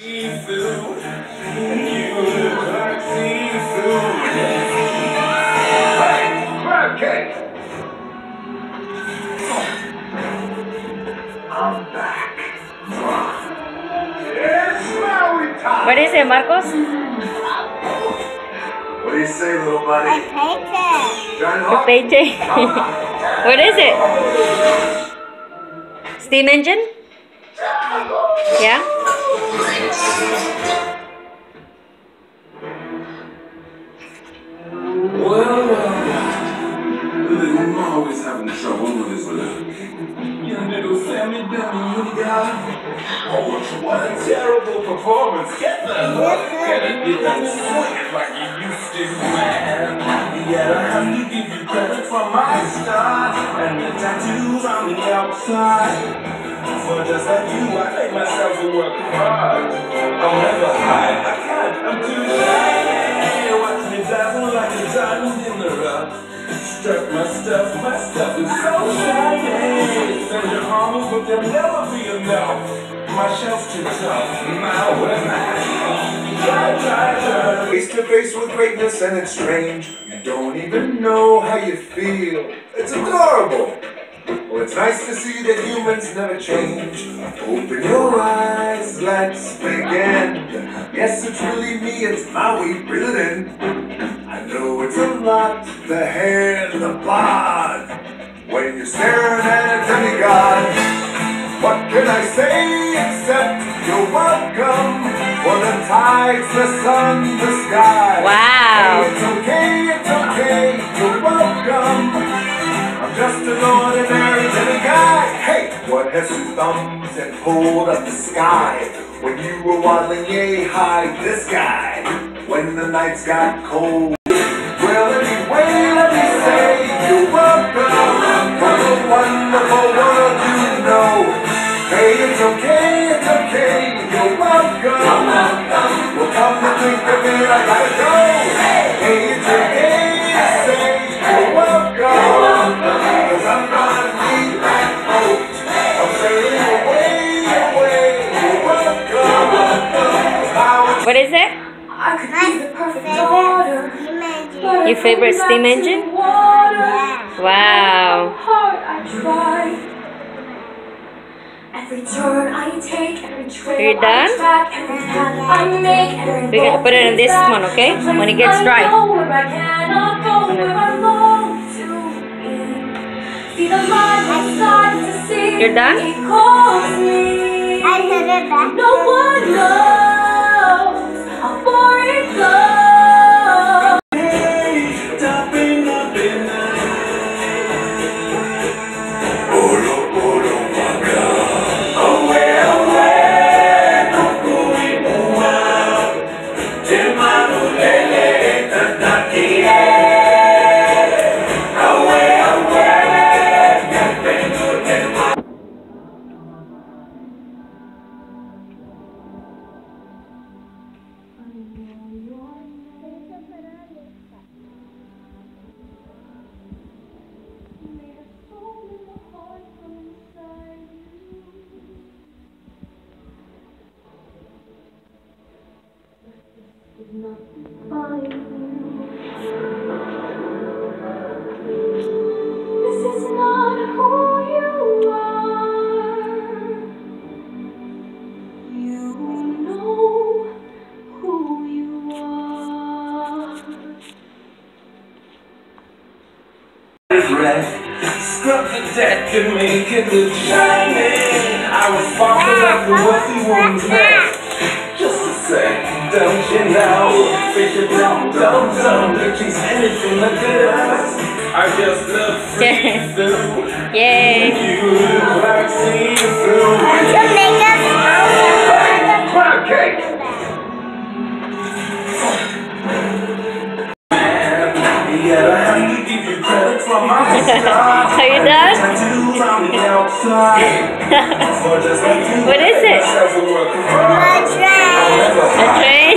Seafood, and you look like seafood. Hey, crab cake. I'm back. It's Maui time. What is it, Marcos? What do you say, little buddy? Johnny Hawk? Payday. what is it? Steam engine? Yeah? Well, uh, well, little Maui's having trouble with his. Young little Sammy Dummy, you got. Oh, what a terrible performance. Get the look. Gotta get that swing like you used to, man. Yeah, I have to give you credit for my start and the tattoos on the outside. For just like you, I make myself a work art. I'll never hide. I can't. I'm too shy. Watch me dazzle like a diamond in the rough. Strut my stuff, my stuff is so shiny. Send your armies, but there'll never be enough. My shell's too tough. My try, try. Face to face with greatness, and it's strange. You don't even know how you feel. It's adorable. It's nice to see that humans never change. Open your eyes, let's begin. Yes, it's really me, it's Maui, in. I know it's a lot, the hair, the bod. When you're staring at a demigod, what can I say except you're welcome? For the tides, the sun, the sky. Wow. Hey, it's okay, it's okay, you're welcome. I'm just an ordinary. What has two thumbs and pulled up the sky? When you were waddling yay high, this guy. When the nights got cold. Well, anyway, let me say you're welcome for the wonderful world you know. Hey, it's okay, it's okay, you're welcome. Well, come to think of it, I gotta go. What is it? I could be the perfect daughter. but Your favorite steam engine? in water. Wow. Hard I try. Every turn I take, every trail Are you done? I track, every path I make, every We gotta put it in this one, okay? When it gets dry. I know where I cannot go, where I long to be. See the light inside to see. You're done? It calls me. I put it back. No one Scrub the deck and make it look shiny. I was sparkle like the wealthy woman's neck. Just to say, don't you know? Fish are dumb, dumb. Bitches anything look good. I just love free food. Yay. You look like seafood. To make us Crab cake. Yeah, I have to give you credit for my start. Are you done? Tattoos on the outside. For just like you, What is it? a work of art. a dress. A train?